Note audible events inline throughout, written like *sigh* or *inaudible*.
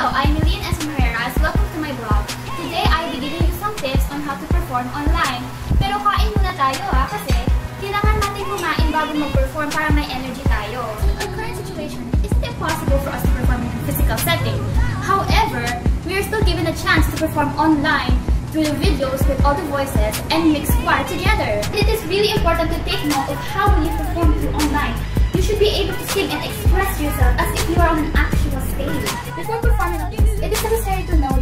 Hello, I'm Eileen S. Herreras. Welcome to my blog. Today, I'll be giving you some tips on how to perform online. Pero kain muna tayo ha, kasi kailangan natin kumain bago mag-perform para may energy tayo. In our current situation, it's impossible for us to perform in a physical setting. However, we are still given a chance to perform online through the videos with all the voices and mix choir together. It is really important to take note of how we perform through online.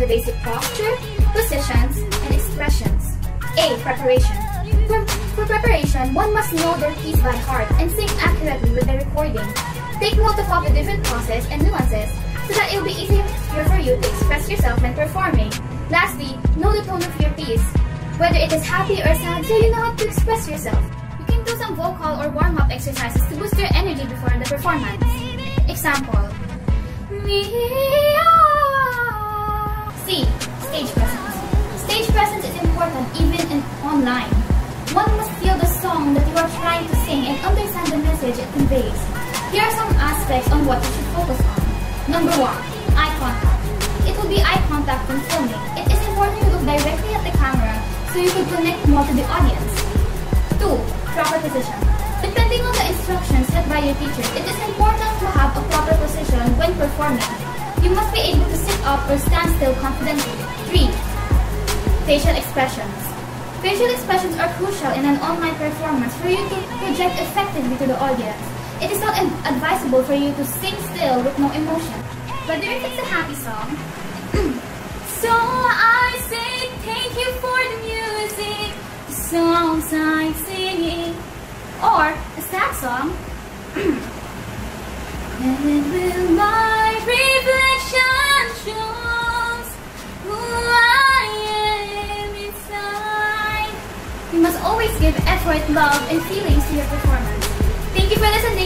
Basic posture, positions, and expressions. A. Preparation. For, for preparation, one must know their piece by heart and sing accurately with the recording. Take note of all the different pauses and nuances so that it will be easier for you to express yourself when performing. Lastly, know the tone of your piece, whether it is happy or sad so you know how to express yourself. You can do some vocal or warm-up exercises to boost your energy before the performance. Example, in online. One must feel the song that you are trying to sing and understand the message it conveys. Here are some aspects on what you should focus on. Number one, eye contact. It will be eye contact when filming. It is important to look directly at the camera so you can connect more to the audience. Two, proper position. Depending on the instructions set by your teacher, it is important to have a proper position when performing. You must be able to sit up or stand still confidently. 3. Facial expressions. Facial expressions are crucial in an online performance for you to project effectively to the audience. It is not advisable for you to sing still with no emotion. But if it's a happy song, *clears throat* so I say thank you for the music, the songs I'm singing, or a sad song, *clears throat* and will You must always give effort, love, and feelings to your performance. Thank you for listening